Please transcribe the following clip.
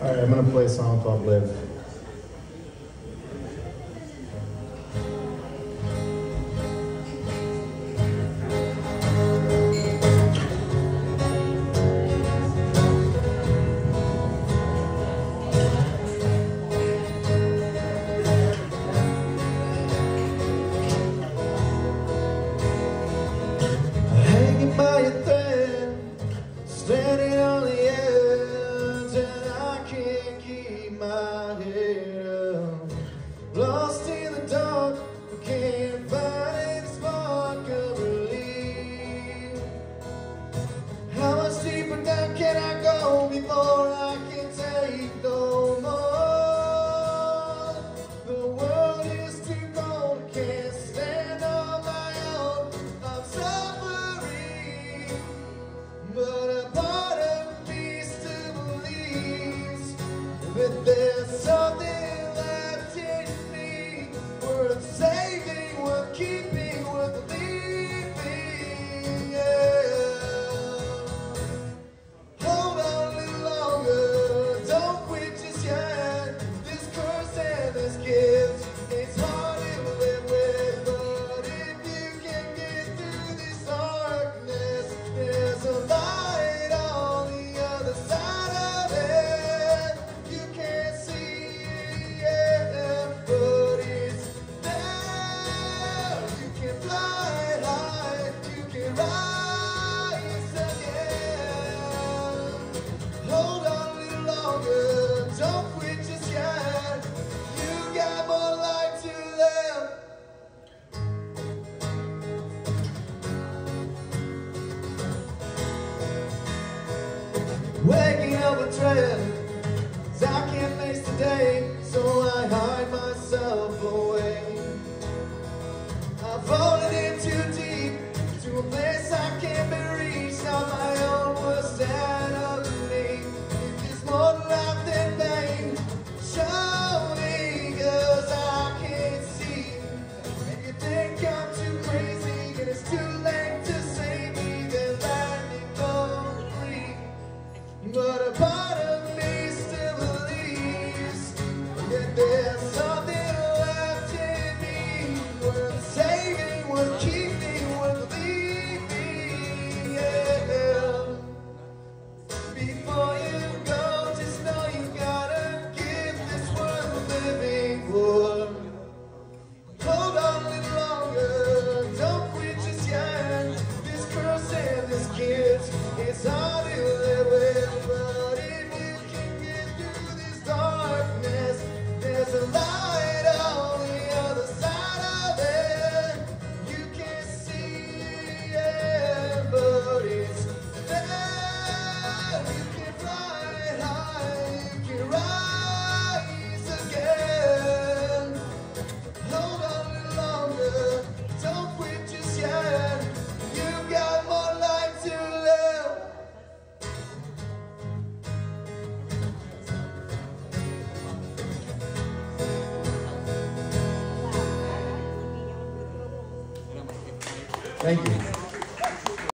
All right, I'm going to play a song called Liv. Lost in the dark, can't find spark of How much deeper down can I go before I can take no more? The world is too cold, can't stand on my own. I'm suffering, but that tell the truth I can't face today So I hide my Jesus.